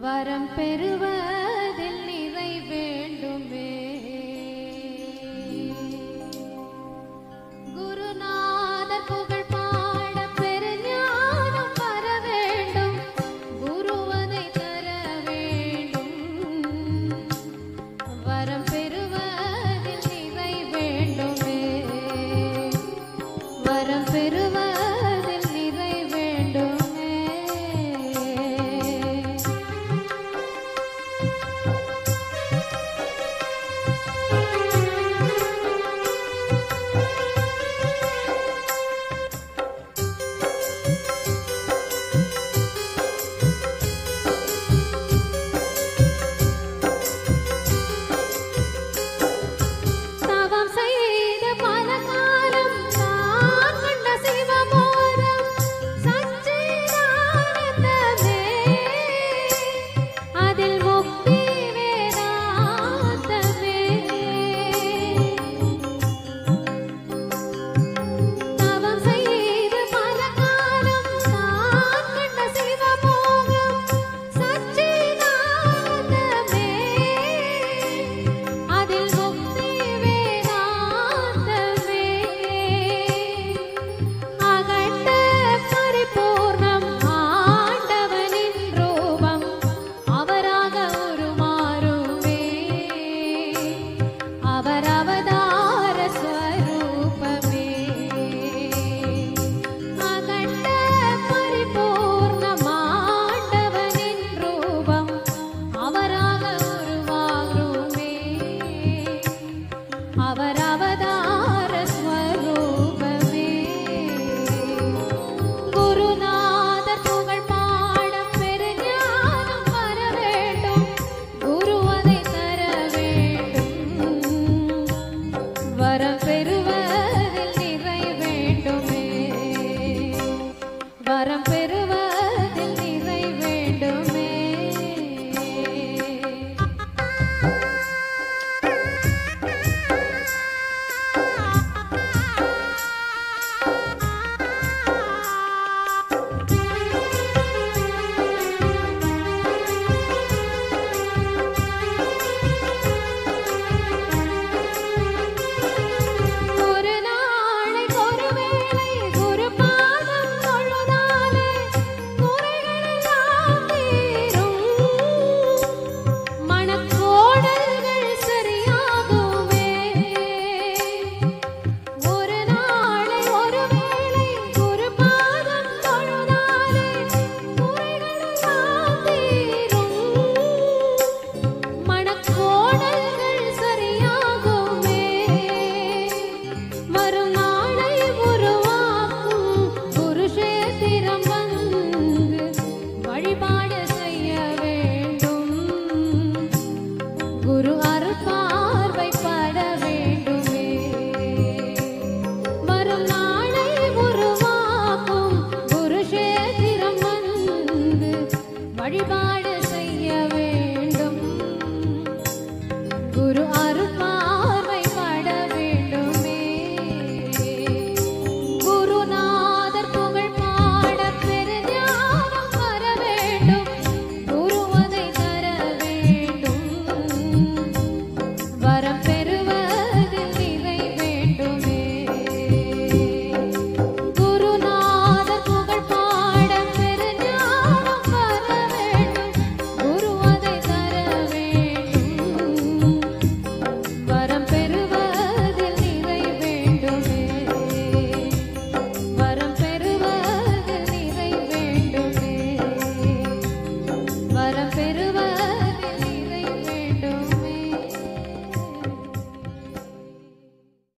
வரம் பெறுவர். yeah, yeah.